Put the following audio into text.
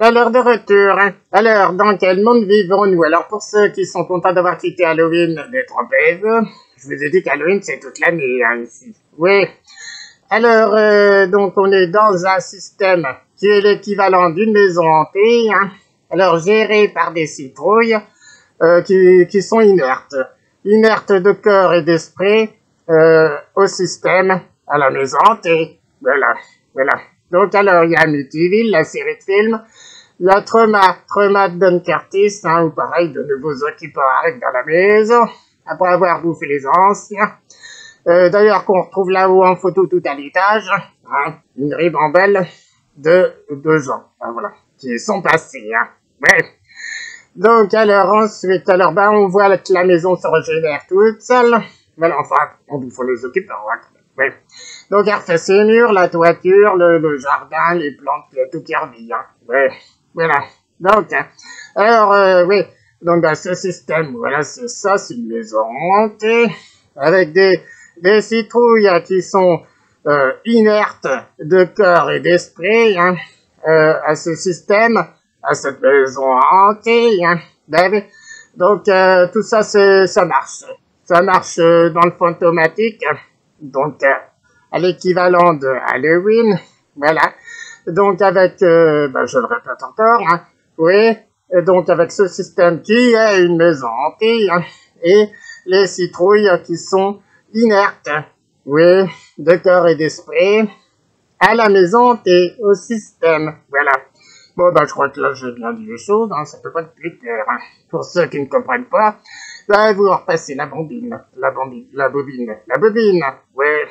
Alors de retour. Alors, dans quel monde vivons-nous? Alors pour ceux qui sont contents d'avoir quitté Halloween, détrompez-vous. Je vous ai dit qu'Halloween c'est toute l'année hein, ici. Oui. Alors, euh, donc on est dans un système qui est l'équivalent d'une maison hantée. Hein. Alors géré par des citrouilles euh, qui, qui sont inertes. Inertes de cœur et d'esprit euh, au système, à la maison hantée. Voilà, voilà. Donc alors, il y a Amityville, la série de films. Il y Trauma, Trauma de Don Curtis, hein, ou pareil, de nouveaux occupants arrivent dans la maison, après avoir bouffé les anciens. Euh, D'ailleurs, qu'on retrouve là-haut en photo tout à l'étage, hein, une ribambelle de deux ans, hein, voilà, qui sont passés, hein. Ouais. Donc alors ensuite, alors ben on voit que la maison se régénère toute seule. Voilà, enfin, on bouffe les occupants, hein. Ouais. Donc elle refait ses murs, la toiture, le, le jardin, les plantes, tout qui revit, hein. Ouais. Voilà. Donc, hein. alors, euh, oui. Donc, ben, ce système, voilà, c'est ça, c'est une maison hantée, avec des, des citrouilles hein, qui sont euh, inertes de cœur et d'esprit, hein, euh, à ce système, à cette maison hantée, hein. Ben oui. Donc, euh, tout ça, ça marche. Ça marche euh, dans le fantomatique, donc, euh, à l'équivalent de Halloween, voilà. Donc avec, euh, ben, je le répète encore, hein, oui, et donc avec ce système qui est une maison hantée, hein, et les citrouilles qui sont inertes, oui, de cœur et d'esprit, à la maison hantée, au système, voilà. Bon, ben, je crois que là, j'ai bien dit les choses, hein, ça peut pas être plus clair. Hein. Pour ceux qui ne comprennent pas, ben, vous repassez la bobine, la bobine, la bobine, la bobine, ouais.